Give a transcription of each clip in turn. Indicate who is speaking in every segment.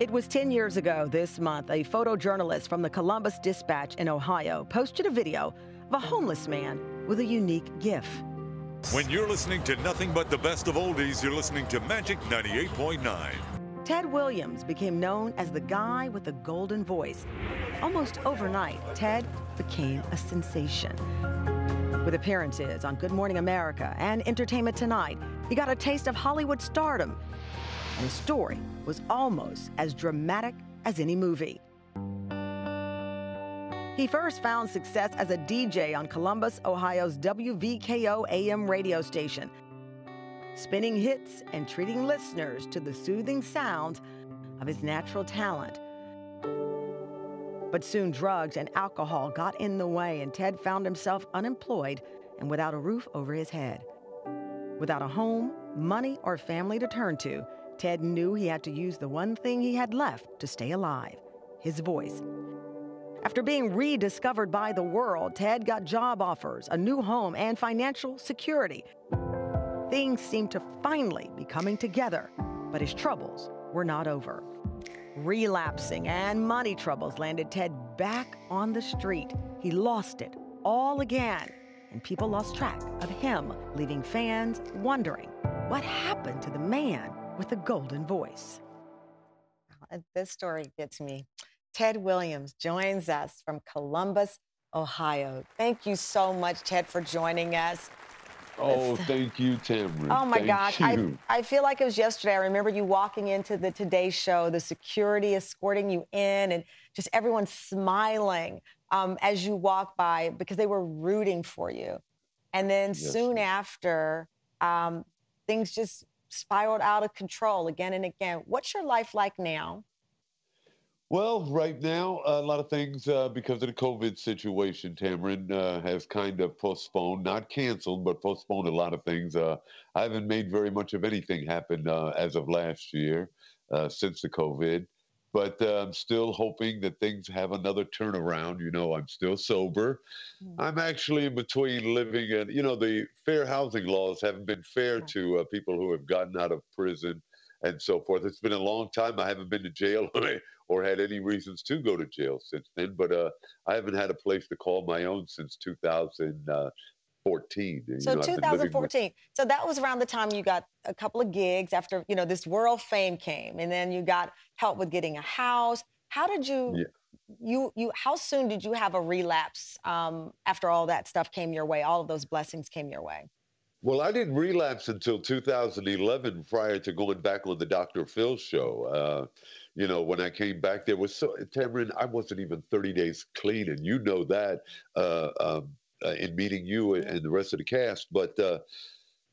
Speaker 1: It was 10 years ago this month, a photojournalist from the Columbus Dispatch in Ohio posted a video of a homeless man with a unique gift.
Speaker 2: When you're listening to nothing but the best of oldies, you're listening to Magic 98.9.
Speaker 1: Ted Williams became known as the guy with the golden voice. Almost overnight, Ted became a sensation. With appearances on Good Morning America and Entertainment Tonight, he got a taste of Hollywood stardom his story was almost as dramatic as any movie. He first found success as a DJ on Columbus, Ohio's WVKO AM radio station, spinning hits and treating listeners to the soothing sounds of his natural talent. But soon drugs and alcohol got in the way, and Ted found himself unemployed and without a roof over his head. Without a home, money, or family to turn to, Ted knew he had to use the one thing he had left to stay alive his voice. After being rediscovered by the world, Ted got job offers, a new home, and financial security. Things seemed to finally be coming together, but his troubles were not over. Relapsing and money troubles landed Ted back on the street. He lost it all again, and people lost track of him, leaving fans wondering what happened to the man with a golden voice. This story gets me. Ted Williams joins us from Columbus, Ohio. Thank you so much, Ted, for joining us.
Speaker 3: Oh, thank you, Tamara.
Speaker 1: Oh my
Speaker 3: thank
Speaker 1: gosh, I, I feel like it was yesterday. I remember you walking into the Today Show, the security escorting you in, and just everyone smiling um, as you walk by because they were rooting for you. And then yes, soon after, um, things just spiraled out of control again and again. What's your life like now?
Speaker 3: Well, right now, a lot of things uh, because of the COVID situation, Tamron uh, has kind of postponed, not canceled, but postponed a lot of things. Uh, I haven't made very much of anything happen uh, as of last year uh, since the COVID but uh, I'm still hoping that things have another turnaround. You know, I'm still sober. Mm. I'm actually in between living and, you know, the fair housing laws haven't been fair to uh, people who have gotten out of prison and so forth. It's been a long time. I haven't been to jail or had any reasons to go to jail since then, but uh, I haven't had a place to call my own since 2000. 14.
Speaker 1: So know, 2014. With... So that was around the time you got a couple of gigs after, you know, this world fame came and then you got help with getting a house. How did you yeah. you you how soon did you have a relapse um, after all that stuff came your way, all of those blessings came your way?
Speaker 3: Well, I didn't relapse until 2011 prior to going back on the Dr. Phil show. Uh, you know, when I came back, there was so, Tamron, I wasn't even 30 days clean, and you know that. Uh, um, uh, in meeting you and the rest of the cast. But uh,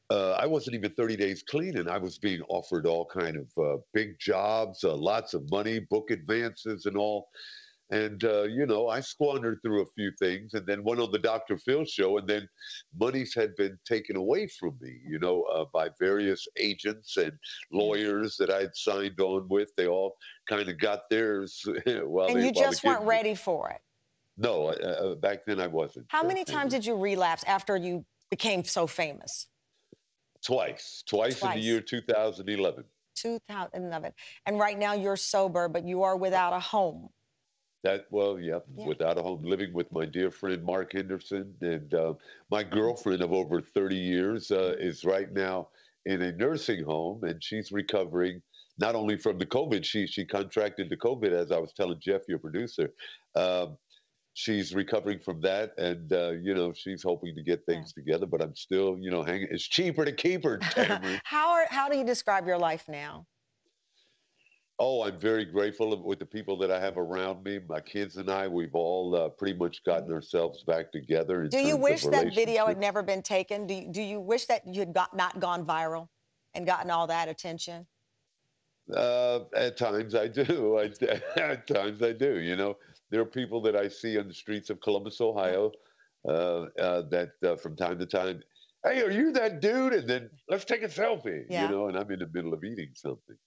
Speaker 3: uh, I wasn't even 30 days clean, and I was being offered all kind of uh, big jobs, uh, lots of money, book advances, and all. And uh, you know, I squandered through a few things, and then went on the Dr. Phil show, and then monies had been taken away from me, you know, by various agents and lawyers that I'd signed on with. They all kind of got theirs.
Speaker 1: while and
Speaker 3: they,
Speaker 1: you just weren't ready for it.
Speaker 3: No, uh, back then I wasn't.
Speaker 1: How many times did you relapse after you became so famous?
Speaker 3: Twice. Twice, Twice. in the year 2011.
Speaker 1: 2011. And right now you're sober, but you are without a home.
Speaker 3: That well, yeah, yeah, without a home, living with my dear friend Mark Henderson and uh, my girlfriend of over 30 years uh, is right now in a nursing home, and she's recovering not only from the COVID. She she contracted the COVID, as I was telling Jeff, your producer. Um, she's recovering from that, and uh, you know she's hoping to get things yeah. together. But I'm still, you know, hanging. It's cheaper to keep her.
Speaker 1: how are, how do you describe your life now?
Speaker 3: Oh, I'm very grateful with the people that I have around me. My kids and I, we've all uh, pretty much gotten ourselves back together.
Speaker 1: Do you wish that video had never been taken? Do you, do you wish that you had got, not gone viral and gotten all that attention?
Speaker 3: Uh, at times I do. I, at times I do. You know, there are people that I see on the streets of Columbus, Ohio, uh, uh, that uh, from time to time, hey, are you that dude? And then let's take a selfie, yeah. you know, and I'm in the middle of eating something.